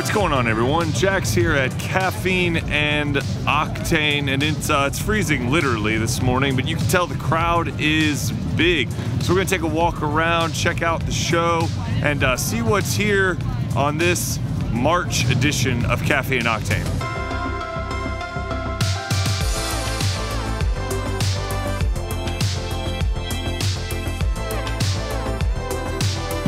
what's going on, everyone? Jax here at Caffeine and Octane, and it's uh, it's freezing literally this morning, but you can tell the crowd is big. So we're gonna take a walk around, check out the show, and uh, see what's here on this March edition of Caffeine and Octane.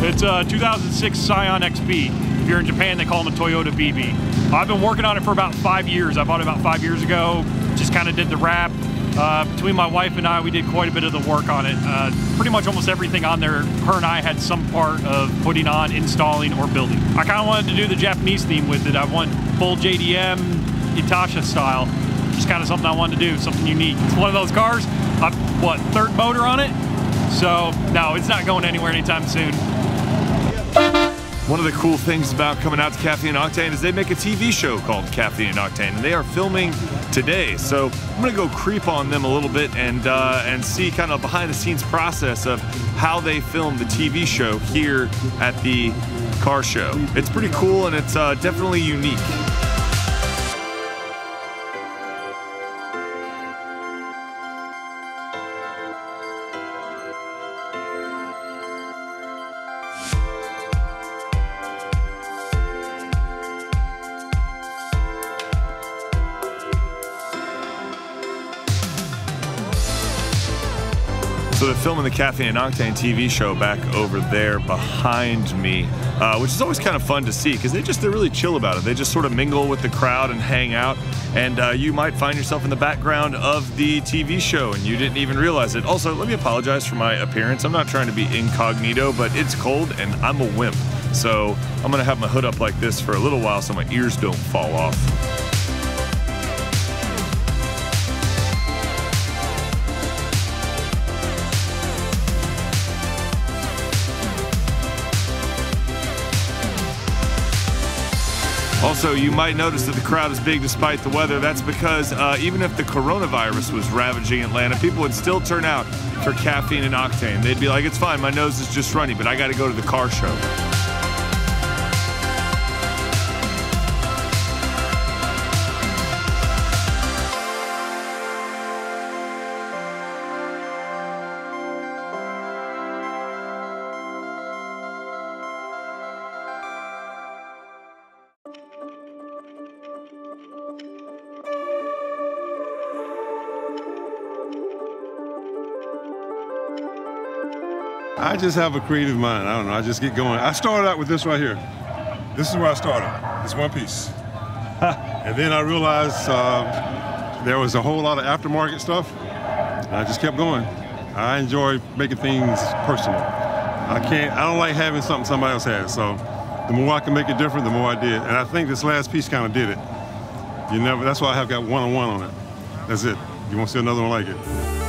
It's a 2006 Scion XB. If you're in Japan, they call them a Toyota BB. I've been working on it for about five years. I bought it about five years ago. Just kind of did the wrap. Uh, between my wife and I, we did quite a bit of the work on it. Uh, pretty much almost everything on there, her and I had some part of putting on, installing, or building. I kind of wanted to do the Japanese theme with it. I want full JDM, Itasha style. Just kind of something I wanted to do, something unique. It's one of those cars, I've, what, third motor on it? So, no, it's not going anywhere anytime soon. One of the cool things about coming out to Caffeine and Octane is they make a TV show called Caffeine and Octane, and they are filming today. So I'm gonna go creep on them a little bit and uh, and see kind of behind the scenes process of how they film the TV show here at the car show. It's pretty cool and it's uh, definitely unique. So they're filming the Caffeine and Octane TV show back over there behind me, uh, which is always kind of fun to see because they just they're really chill about it. They just sort of mingle with the crowd and hang out, and uh, you might find yourself in the background of the TV show and you didn't even realize it. Also, let me apologize for my appearance. I'm not trying to be incognito, but it's cold and I'm a wimp, so I'm gonna have my hood up like this for a little while so my ears don't fall off. Also, you might notice that the crowd is big despite the weather. That's because uh, even if the coronavirus was ravaging Atlanta, people would still turn out for caffeine and octane. They'd be like, it's fine, my nose is just runny, but I got to go to the car show. I just have a creative mind. I don't know. I just get going. I started out with this right here. This is where I started. This one piece. and then I realized uh, there was a whole lot of aftermarket stuff. And I just kept going. I enjoy making things personal. I can't. I don't like having something somebody else has. So the more I can make it different, the more I did. And I think this last piece kind of did it. You never. That's why I have got one on one on it. That's it. You won't see another one like it.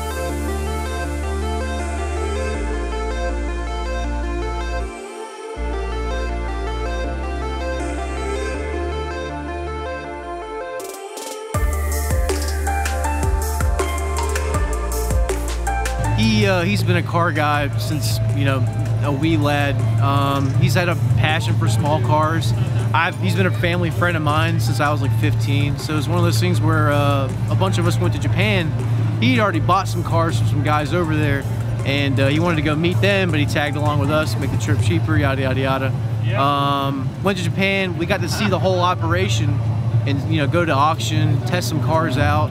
He uh, he's been a car guy since you know a wee lad. Um, he's had a passion for small cars. I've, he's been a family friend of mine since I was like 15. So it's one of those things where uh, a bunch of us went to Japan. He'd already bought some cars from some guys over there, and uh, he wanted to go meet them, but he tagged along with us, make the trip cheaper, yada yada yada. Um, went to Japan. We got to see the whole operation, and you know go to auction, test some cars out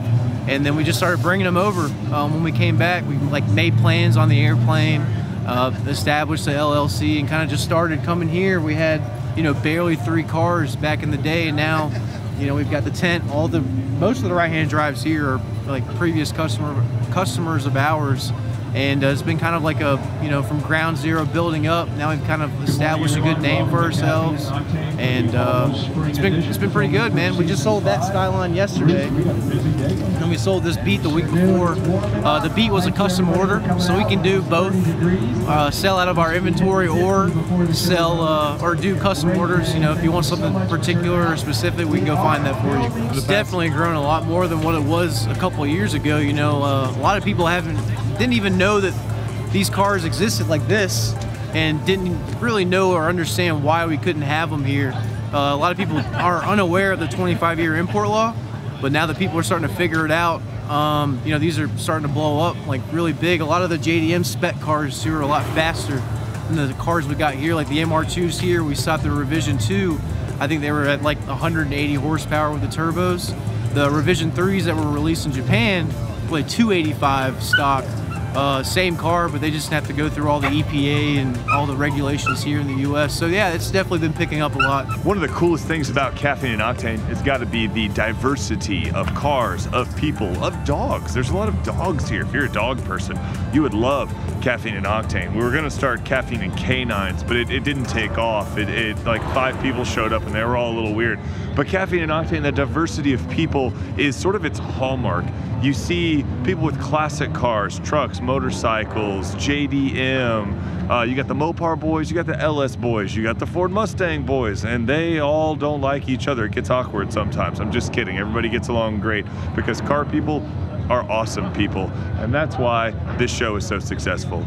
and then we just started bringing them over. Um, when we came back, we like made plans on the airplane, uh, established the LLC, and kind of just started coming here. We had, you know, barely three cars back in the day, and now, you know, we've got the tent. All the most of the right-hand drives here are like previous customer customers of ours. And uh, it's been kind of like a, you know, from ground zero building up. Now we've kind of established a good name for ourselves, and uh, it's been it's been pretty good, man. We just sold that Skyline yesterday, and we sold this Beat the week before. Uh, the Beat was a custom order, so we can do both, uh, sell out of our inventory or sell uh, or do custom orders. You know, if you want something particular or specific, we can go find that for you. It's definitely grown a lot more than what it was a couple years ago. You know, uh, a lot of people haven't didn't even know that these cars existed like this and didn't really know or understand why we couldn't have them here. Uh, a lot of people are unaware of the 25 year import law, but now that people are starting to figure it out, um, you know, these are starting to blow up like really big. A lot of the JDM spec cars too are a lot faster than the cars we got here, like the MR2s here. We saw the revision 2. I think they were at like 180 horsepower with the turbos. The revision 3s that were released in Japan were 285 stock uh, same car, but they just have to go through all the EPA and all the regulations here in the U.S. So yeah, it's definitely been picking up a lot. One of the coolest things about Caffeine and Octane has got to be the diversity of cars, of people, of dogs. There's a lot of dogs here. If you're a dog person, you would love Caffeine and Octane. We were going to start Caffeine and Canines, but it, it didn't take off. It, it like five people showed up and they were all a little weird. But Caffeine and Octane, the diversity of people is sort of its hallmark. You see people with classic cars, trucks, motorcycles, JDM. Uh, you got the Mopar boys, you got the LS boys, you got the Ford Mustang boys, and they all don't like each other. It gets awkward sometimes. I'm just kidding. Everybody gets along great because car people are awesome people, and that's why this show is so successful.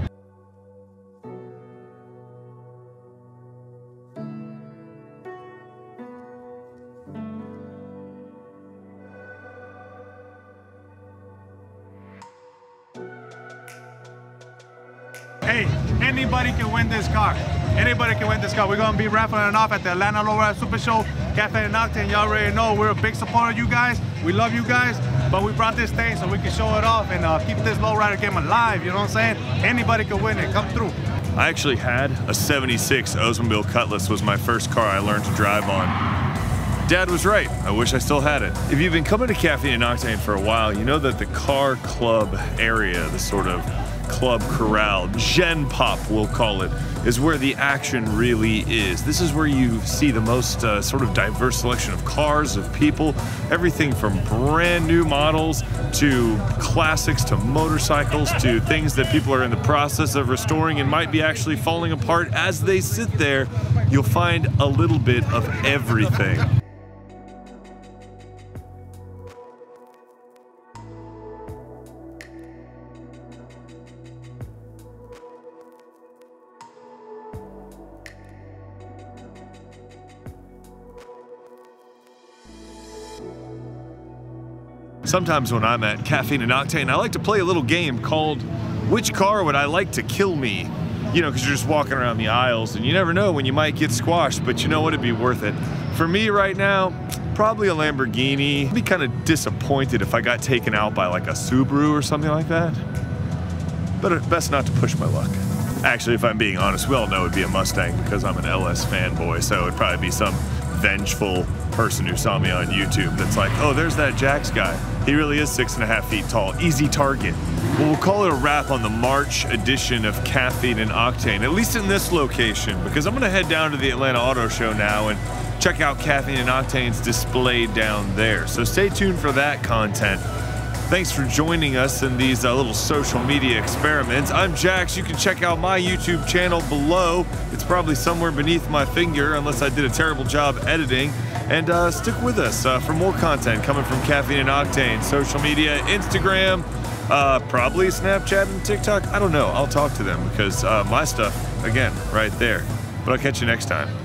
Hey, anybody can win this car. Anybody can win this car. We're gonna be raffling it off at the Atlanta Lowrider Super Show, Cafe and Octane. Y'all already know we're a big supporter of you guys. We love you guys, but we brought this thing so we can show it off and uh, keep this lowrider game alive. You know what I'm saying? Anybody can win it. Come through. I actually had a 76 Oldsmobile Cutlass was my first car I learned to drive on. Dad was right. I wish I still had it. If you've been coming to Caffeine and Octane for a while, you know that the car club area, the sort of club corral, Gen Pop we'll call it, is where the action really is. This is where you see the most uh, sort of diverse selection of cars, of people, everything from brand new models to classics to motorcycles to things that people are in the process of restoring and might be actually falling apart as they sit there. You'll find a little bit of everything. Sometimes when I'm at Caffeine and Octane, I like to play a little game called Which Car Would I Like to Kill Me? You know, because you're just walking around the aisles and you never know when you might get squashed, but you know what? It'd be worth it. For me right now, probably a Lamborghini. I'd be kind of disappointed if I got taken out by like a Subaru or something like that. But best not to push my luck. Actually, if I'm being honest, we all know it'd be a Mustang because I'm an LS fanboy, so it'd probably be some vengeful person who saw me on YouTube that's like, oh, there's that Jax guy. He really is six and a half feet tall. Easy target. Well, we'll call it a wrap on the March edition of Caffeine and Octane, at least in this location, because I'm going to head down to the Atlanta Auto Show now and check out Caffeine and Octane's display down there. So stay tuned for that content. Thanks for joining us in these uh, little social media experiments. I'm Jax. You can check out my YouTube channel below. It's probably somewhere beneath my finger, unless I did a terrible job editing. And uh, stick with us uh, for more content coming from Caffeine and Octane. Social media, Instagram, uh, probably Snapchat and TikTok. I don't know. I'll talk to them because uh, my stuff, again, right there. But I'll catch you next time.